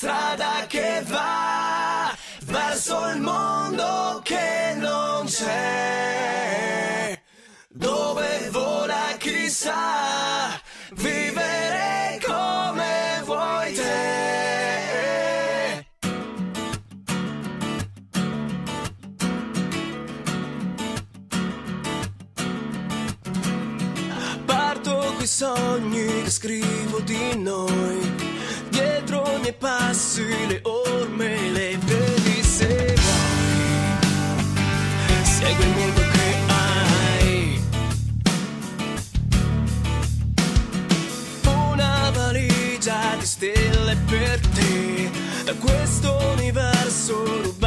strada che va verso il mondo che non c'è. Dove vola chissà, vivere come vuoi te. Parto coi sogni che scrivo di noi. Dietro i miei passi, le orme, le vedi se vuoi. Segui il mondo che hai. Una valigia di stelle per te. Da questo universo rubato.